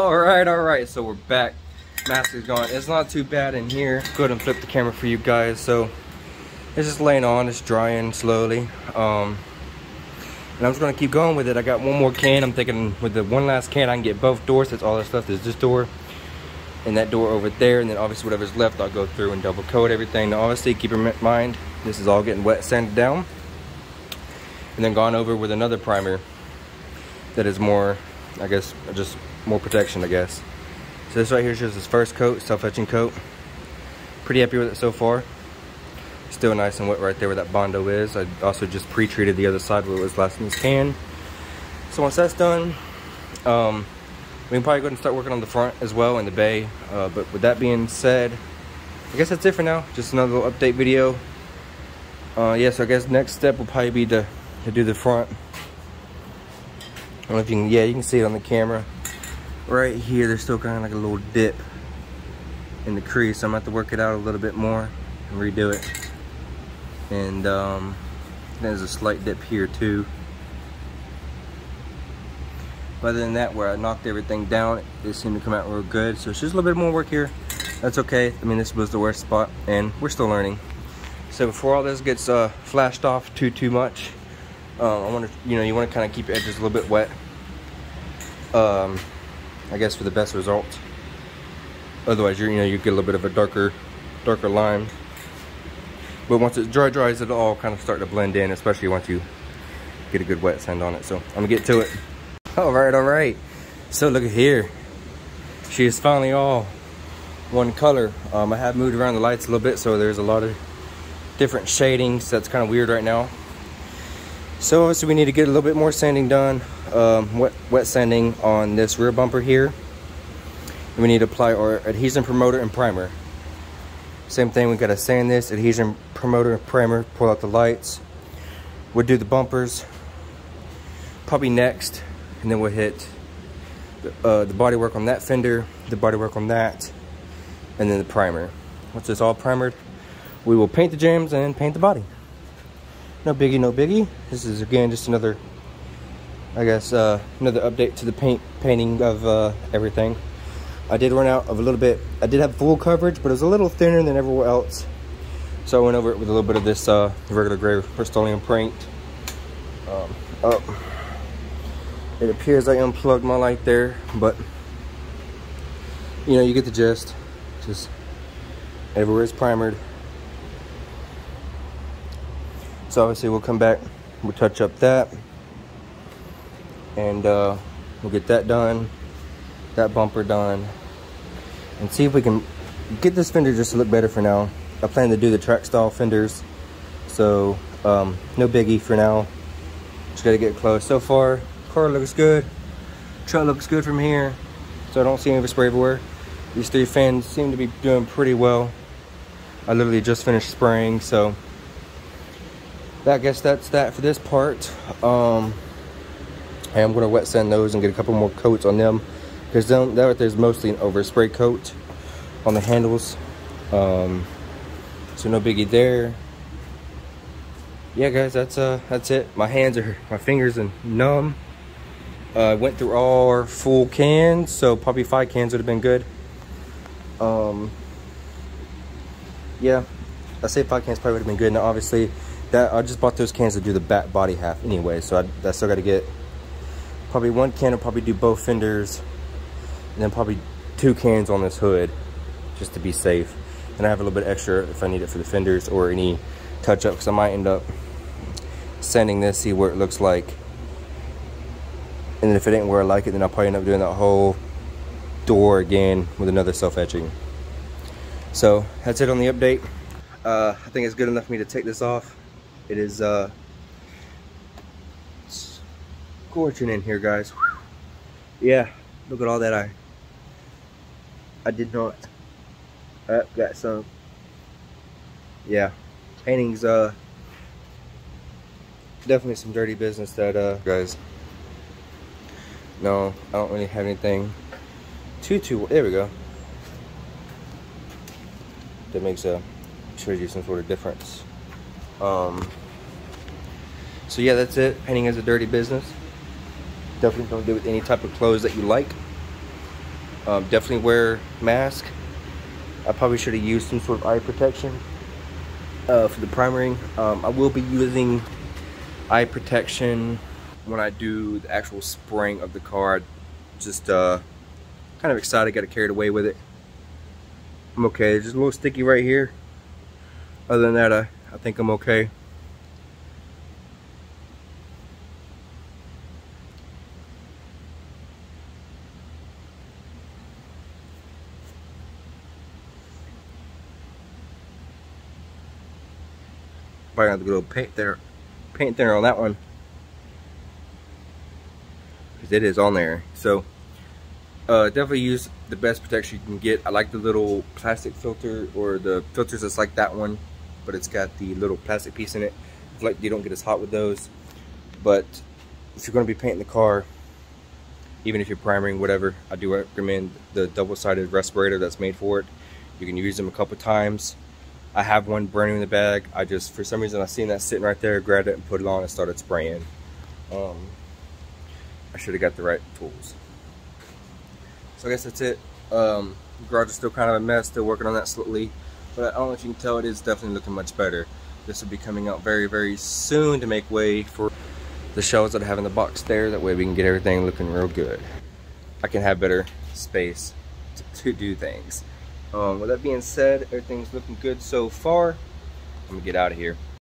All right, all right, so we're back. Mask is gone. It's not too bad in here. Go ahead and flip the camera for you guys. So it's just laying on, it's drying slowly. Um, and I'm just gonna keep going with it. I got one more can. I'm thinking with the one last can, I can get both doors. That's all that's left is this door and that door over there. And then obviously whatever's left, I'll go through and double coat everything. Now obviously keep in mind, this is all getting wet sanded down. And then gone over with another primer that is more, I guess, just more protection, I guess. So this right here is just his first coat, self-etching coat. Pretty happy with it so far. Still nice and wet right there where that Bondo is. I also just pre-treated the other side where it was last in this can. So once that's done, um, we can probably go ahead and start working on the front as well in the bay. Uh, but with that being said, I guess that's it for now. Just another little update video. Uh, yeah, so I guess next step will probably be to, to do the front. Don't know if you can, yeah, you can see it on the camera. Right here there's still kind of like a little dip in the crease. So I'm to have to work it out a little bit more and redo it. And um, there's a slight dip here too. But other than that where I knocked everything down it seemed to come out real good. So it's just a little bit more work here. That's okay. I mean this was the worst spot and we're still learning. So before all this gets uh, flashed off too too much um, I want to you know you want to kind of keep your edges a little bit wet um, I guess for the best results. Otherwise, you you know you get a little bit of a darker, darker lime. But once it dry dries, it'll all kind of start to blend in, especially once you get a good wet sand on it. So I'm gonna get to it. All right, all right. So look at here. She is finally all one color. Um, I have moved around the lights a little bit, so there's a lot of different shadings. That's kind of weird right now. So obviously we need to get a little bit more sanding done um, wet, wet sanding on this rear bumper here. And we need to apply our adhesion promoter and primer. Same thing, we gotta sand this, adhesion promoter and primer, pull out the lights. We'll do the bumpers, probably next, and then we'll hit the, uh, the body work on that fender, the body work on that, and then the primer. Once it's all primered, we will paint the jambs and paint the body. No biggie, no biggie. This is again just another I guess uh, another update to the paint painting of uh, everything. I did run out of a little bit. I did have full coverage, but it was a little thinner than everywhere else. So I went over it with a little bit of this uh, regular gray Rust-Oleum paint. Um. It appears I unplugged my light there, but you know, you get the gist. Just everywhere is primered. So obviously we'll come back, we'll touch up that and uh, we'll get that done that bumper done and see if we can get this fender just to look better for now. I plan to do the track style fenders so um, no biggie for now. Just gotta get close. So far car looks good. Truck looks good from here so I don't see any spray everywhere. These three fans seem to be doing pretty well. I literally just finished spraying so I guess that's that for this part. Um, I am going to wet sand those and get a couple more coats on them because that right there's mostly an overspray coat on the handles. Um, so no biggie there. Yeah, guys, that's uh, that's it. My hands are, my fingers are numb. I uh, went through all our full cans, so probably five cans would have been good. Um, yeah, I say five cans probably would have been good. Now, obviously, that I just bought those cans to do the back body half anyway, so I, I still got to get probably one can will probably do both fenders and then probably two cans on this hood just to be safe. And I have a little bit extra if I need it for the fenders or any touch up because I might end up sanding this see where it looks like. And if it ain't where I like it then I'll probably end up doing that whole door again with another self-etching. So that's it on the update. Uh, I think it's good enough for me to take this off. It is uh, scorching in here, guys. Yeah, look at all that I I did not. I got some. Yeah, painting's uh definitely some dirty business that uh guys. No, I don't really have anything too too. There we go. That makes a shows you some sort of difference. Um. So yeah, that's it. Painting is a dirty business. Definitely don't do it with any type of clothes that you like. Um, definitely wear mask. I probably should have used some sort of eye protection uh, for the priming. Um, I will be using eye protection when I do the actual spraying of the car. Just uh, kind of excited, got carried away with it. I'm okay, just a little sticky right here. Other than that, I, I think I'm okay. Probably have to go paint there, paint there on that one. Because it is on there. So, uh, definitely use the best protection you can get. I like the little plastic filter or the filters that's like that one, but it's got the little plastic piece in it. Like you don't get as hot with those. But if you're going to be painting the car, even if you're priming, whatever, I do recommend the double-sided respirator that's made for it. You can use them a couple times. I have one burning in the bag. I just, for some reason, I seen that sitting right there, grabbed it and put it on and started spraying. Um, I should have got the right tools. So I guess that's it. Um, garage is still kind of a mess, still working on that slowly. But I don't know if you can tell, it is definitely looking much better. This will be coming out very, very soon to make way for the shelves that I have in the box there. That way we can get everything looking real good. I can have better space to, to do things. Um, with that being said, everything's looking good so far. I'm gonna get out of here.